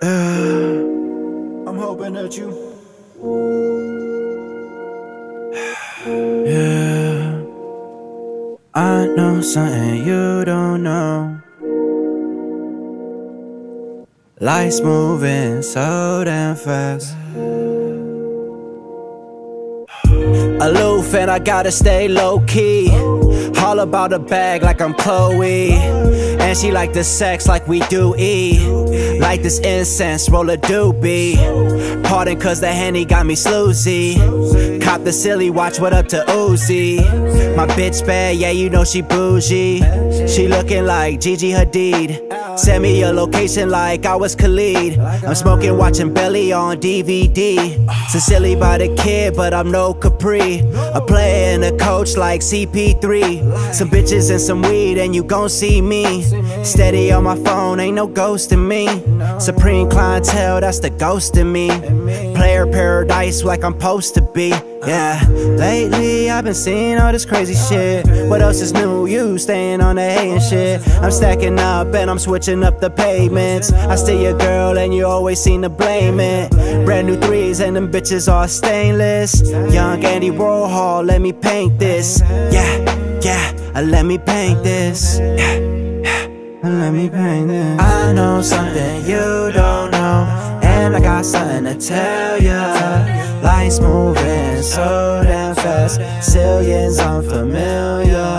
I'm hoping that you. Yeah, I know something you don't know. Life's moving so damn fast. Aloof and I gotta stay low key. All about the bag like I'm Chloe. And she like the sex like we do E. Like this incense, roll a doobie. Pardon cause the henny got me sloozy. Cop the silly watch, what up to Uzi? My bitch bad, yeah, you know she bougie. She looking like Gigi Hadid. Send me your location like I was Khalid. I'm smoking, watching Belly on DVD. Sincerely by the kid, but I'm no Capri. A player and a coach like CP3. Some bitches and some weed, and you gon' see me. Steady on my phone, ain't no ghost in me. Supreme clientele, that's the ghost in me. Player paradise like I'm supposed to be. Yeah, lately I've been seeing all this crazy shit. What else is new? You staying on the hating shit. I'm stacking up and I'm switching up the payments. I still your girl and you always seem to blame it. Brand new threes and them bitches all stainless. Young Andy Warhol, let me paint this. Yeah, yeah, uh, let me paint this. Yeah, yeah, uh, let me paint this. I know something you don't know. I got something to tell ya. Life's moving so damn fast. Zillions unfamiliar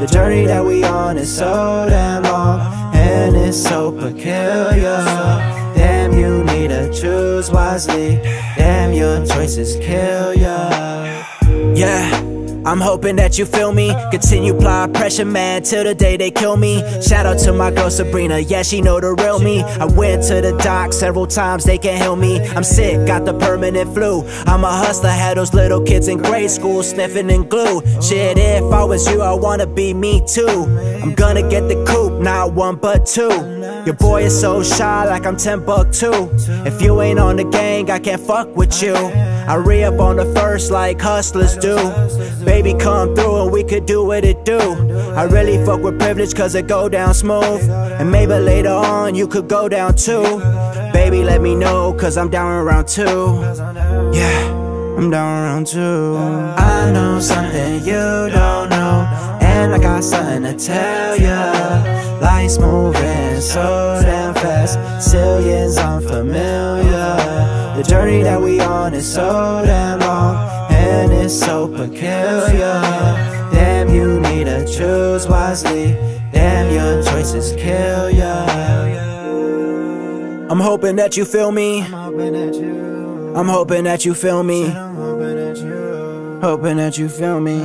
The journey that we on is so damn long. And it's so peculiar. Damn, you need to choose wisely. Damn, your choices kill ya. Yeah I'm hoping that you feel me. Continue apply pressure, man, till the day they kill me. Shout out to my girl Sabrina, yeah, she know the real me. I went to the doc several times, they can't heal me. I'm sick, got the permanent flu. I'm a hustler, had those little kids in grade school sniffing and glue. Shit, if I was you, I wanna be me too. I'm gonna get the coupe, not one but two. Your boy is so shy, like I'm 10 buck too. If you ain't on the gang, I can't fuck with you. I re up on the first like hustlers do. Baby, come through and we could do what it do. I really fuck with privilege cause it go down smooth. And maybe later on you could go down too. Baby, let me know cause I'm down around two. Yeah, I'm down around two. I know something you don't know. And I got something to tell ya. Life's moving so damn fast. Zillions unfamiliar. The journey that we on is so damn long and it's so peculiar. Damn, you need to choose wisely. Damn, your choices kill ya. I'm hoping that you feel me. I'm hoping that you. I'm hoping that you feel me. hoping that you. Hoping that you feel me.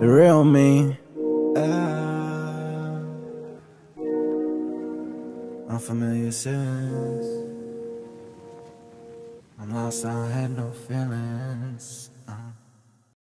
The real me. Uh, unfamiliar sins. Lost, I had no feelings.